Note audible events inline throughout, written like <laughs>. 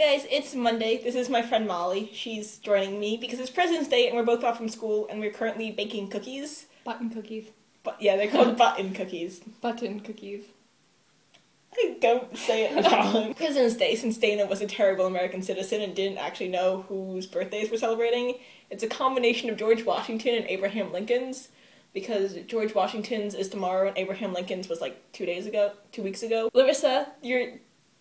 guys, it's Monday. This is my friend Mollie. She's joining me because it's President's Day and we're both off from school and we're currently baking cookies. Button cookies. But yeah, they're called button cookies. Button cookies. I don't say it <laughs> wrong. President's Day, since Dana was a terrible American citizen and didn't actually know whose birthdays we're celebrating, it's a combination of George Washington and Abraham Lincoln's. Because George Washington's is tomorrow and Abraham Lincoln's was like two days ago, two weeks ago. Larissa, you're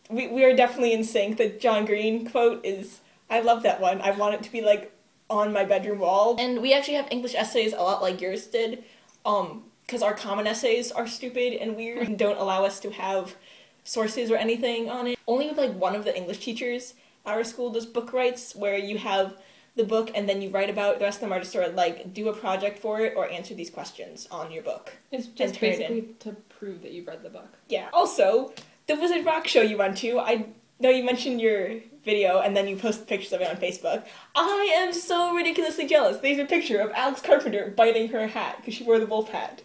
we, we are definitely in sync. The John Green quote is I love that one. I want it to be like on my bedroom wall. And we actually have English essays a lot like yours did. Um, because our common essays are stupid and weird and don't allow us to have sources or anything on it. Only with like one of the English teachers our school does book rights where you have the book and then you write about the rest of them are just sort of like do a project for it or answer these questions on your book. It's just basically to prove that you've read the book. Yeah. Also, the Wizard Rock show you went to, I know you mentioned your video and then you posted pictures of it on Facebook. I am so ridiculously jealous. There's a picture of Alex Carpenter biting her hat because she wore the wolf hat.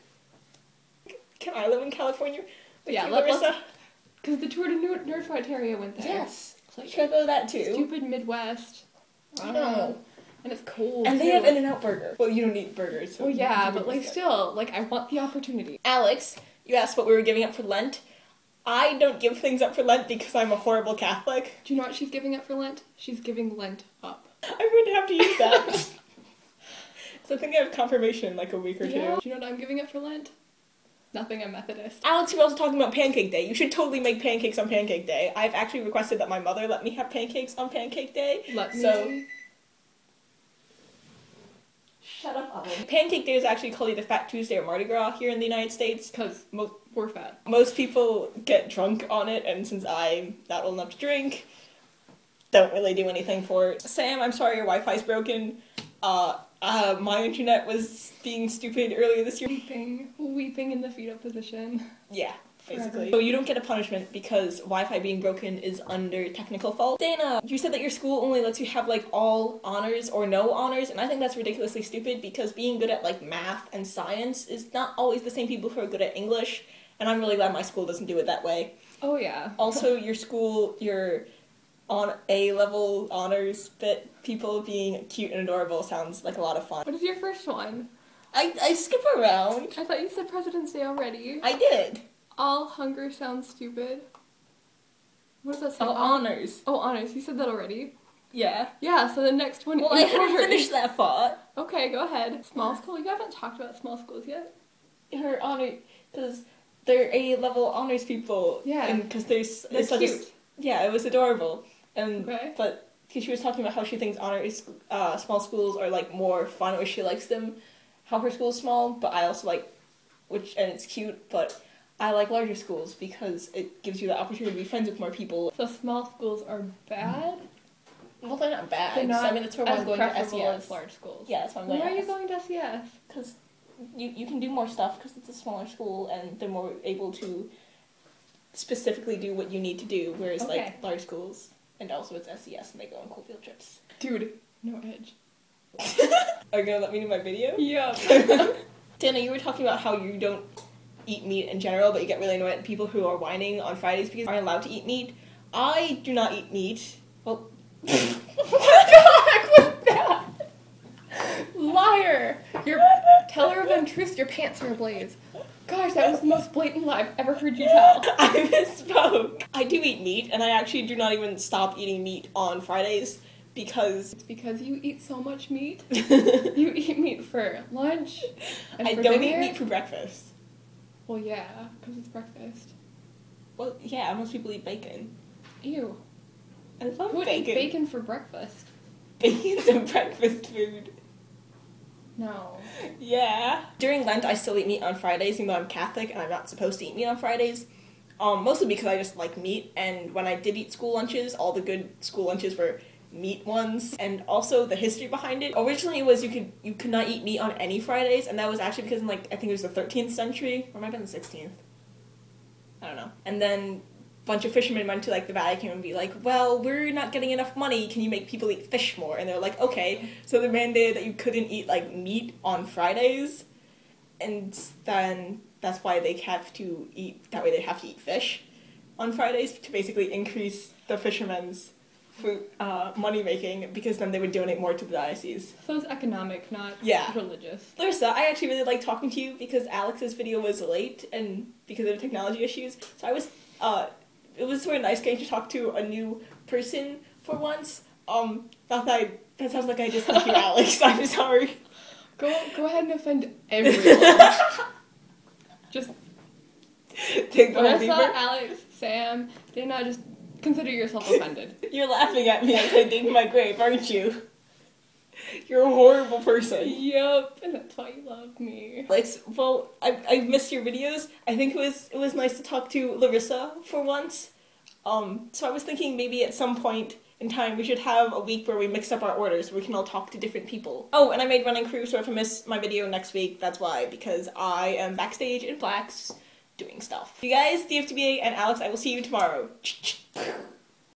Can I live in California? With Yeah, you, let- Larissa? Because the tour to Nerd Nerdfighteria went there. Yes. It's like Should I go to that too? stupid Midwest. I don't know. And it's cold. And they too. have In and Out Burger. Well, you don't eat burgers. so Well, yeah, but like still, like I want the opportunity. Alex, you asked what we were giving up for Lent. I don't give things up for Lent because I'm a horrible Catholic. Do you know what she's giving up for Lent? She's giving Lent up. I'm going to have to use that. <laughs> <laughs> so I think I have confirmation in like a week or two. Do you know what I'm giving up for Lent? Nothing. I'm Methodist. Alex, we're also talking about Pancake Day. You should totally make pancakes on Pancake Day. I've actually requested that my mother let me have pancakes on Pancake Day. Let me. Shut up, Oven. Pancake Day is actually called either Fat Tuesday or Mardi Gras here in the United States. Because mo- we're fat. Most people get drunk on it, and since I'm not old enough to drink, don't really do anything for it. Sam, I'm sorry your Wi-Fi's broken. Uh, uh, my internet was being stupid earlier this year. Weeping, weeping in the fetal position. Yeah, basically. So you don't get a punishment because Wi-Fi being broken is under technical fault. Dana, you said that your school only lets you have like all honors or no honors, and I think that's ridiculously stupid because being good at like math and science is not always the same people who are good at English, and I'm really glad my school doesn't do it that way. Oh yeah. <laughs> Also, your school, your on A level honors bit, people being cute and adorable sounds like a lot of fun. What is your first one? I, I skip around. I thought you said President's Day already. I did. All hunger sounds stupid. What does that say? Oh, honors. Oh, honors. You said that already. Yeah. Yeah. So the next one. Well, I hadn't finished that thought. Okay, go ahead. Small school. You haven't talked about small schools yet. Her honor, because they're A level honors people. Yeah. And because there's They're it's such a- cute. yeah, it was adorable. And Okay. but because she was talking about how she thinks honors uh, small schools are like more fun, or she likes them. How her school's small, but I also like, which and it's cute, but. I like larger schools because it gives you the opportunity to be friends with more people. So small schools are bad. Well, they're not bad. They're not I mean, that's where I'm going to SES. as large schools. Yeah, that's why I'm going. Why are you going to SES? because you, you can do more stuff because it's a smaller school and they're more able to specifically do what you need to do whereas Okay. like large schools and also it's SES and they go on cool field trips. Dude, no edge. <laughs> Are you gonna let me do my video? Yep. <laughs> Dana, you were talking about how you don't eat meat in general, but you get really annoyed at people who are whining on Fridays because aren't allowed to eat meat. I do not eat meat. Well, <laughs> what the heck was that? Liar! You're teller of untruths. Your pants are ablaze. Gosh, that was the most blatant lie I've ever heard you tell. <laughs> I misspoke. I do eat meat, and I actually do not even stop eating meat on Fridays because It's because you eat so much meat. <laughs> You eat meat for lunch. And for don't dinner. eat meat for breakfast. Well, yeah, because it's breakfast. Well, yeah, most people eat bacon. Ew. I love Who would bacon. eat bacon for breakfast? Bacon's a breakfast food. No. Yeah. During Lent, I still eat meat on Fridays, even though I'm Catholic and I'm not supposed to eat meat on Fridays. Um, mostly because I just like meat, and when I did eat school lunches, all the good school lunches were meat ones, and also the history behind it. Originally, it was you could you could not eat meat on any Fridays, and that was actually because in like I think it was the 13th century, or might have been the 16th. I don't know. And then a bunch of fishermen went to like the Vatican and be like, "Well, we're not getting enough money. Can you make people eat fish more?" And they're like, "Okay." So they mandated that you couldn't eat like meat on Fridays, and then that's why they have to eat. That way, they have to eat fish on Fridays to basically increase the fishermen's for uh, money making because then they would donate more to the diocese. So it's economic, not Yeah. religious. Larissa, I actually really like talking to you because Alex's video was late and because of technology issues. So I was, uh, it was sort of nice getting to talk to a new person for once. Um, not that I, that sounds like I just like you, Alex. <laughs> I'm sorry. Go go ahead and offend <laughs> everyone. just Take the whole Marissa, beaver. Alex, Sam, Dana, just consider yourself <laughs> offended. You're laughing at me as I dig my grave, aren't you? You're a horrible person. yep, and that's why you love me. Alex, well, I I missed your videos. I think it was it was nice to talk to Larissa for once. Um, so I was thinking maybe at some point in time we should have a week where we mix up our orders where we can all talk to different people. Oh, and I made running crew, so if I miss my video next week, that's why because I am backstage in Flax doing stuff. You guys, DFTBA and Alex, I will see you tomorrow.